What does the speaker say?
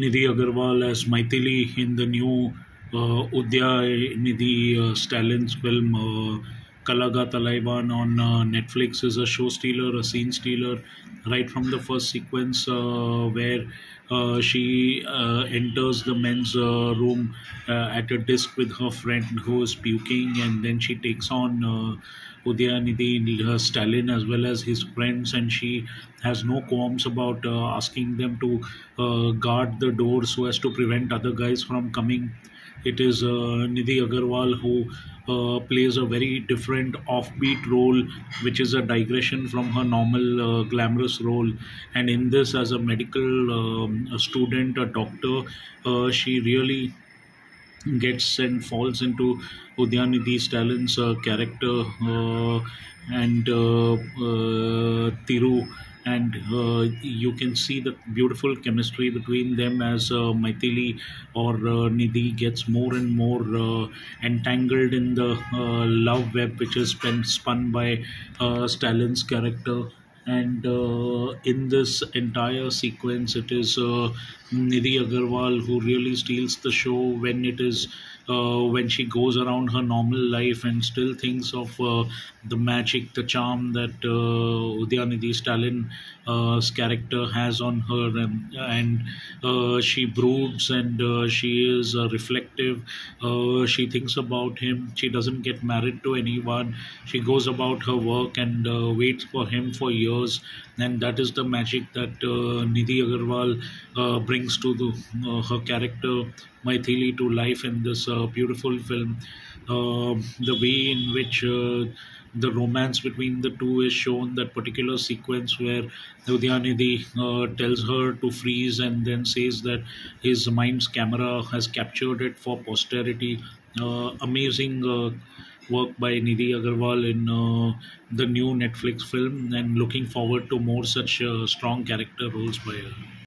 Nidhi Agarwal as Mythili in the new uh, Udhayanidhi uh, Stalin's film uh, Kalaga Thalaivan on uh, Netflix is a show stealer, a scene stealer, right from the first sequence uh, where uh, she uh, enters the men's room at a desk with her friend who is puking, and then she takes on Udhayanidhi uh, Stalin as well as his friends, and she has no qualms about uh, asking them to uh, guard the door so as to prevent other guys from coming. It is uh, Nidhi Agarwal who uh, plays a very different offbeat role, which is a digression from her normal uh, glamorous role. And in this, as a medical um, a student, a doctor, uh, she really gets and falls into Udhayanidhi Stalin's uh, character uh, and uh, uh, Thiru. And uh, you can see the beautiful chemistry between them as uh, Mythili or uh, Nidhi gets more and more uh, entangled in the love web which is spun, by Stalin's character and uh, in this entire sequence it is uh, nidhi agarwal who really steals the show when it is uh, when she goes around her normal life and still thinks of uh, the magic the charm that uh, udhayanidhi Stalin's uh, character has on her and, and uh, she broods and uh, she is reflective. She thinks about him. She doesn't get married to anyone. She goes about her work and waits for him for years. And that is the magic that nidhi agarwal brings to the, her character mythili to life in this uh, beautiful film uh, the way in which uh, the romance between the two is shown that particular sequence where Udhayanidhi uh, tells her to freeze and then says that his mind's camera has captured it for posterity uh, amazing uh, work by Nidhi Agarwal in uh, the new Netflix film and looking forward to more such uh, strong character roles by her.